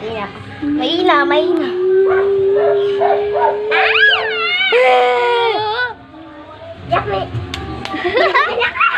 Mahina. Mahina, mahina. Ah! Yak, may...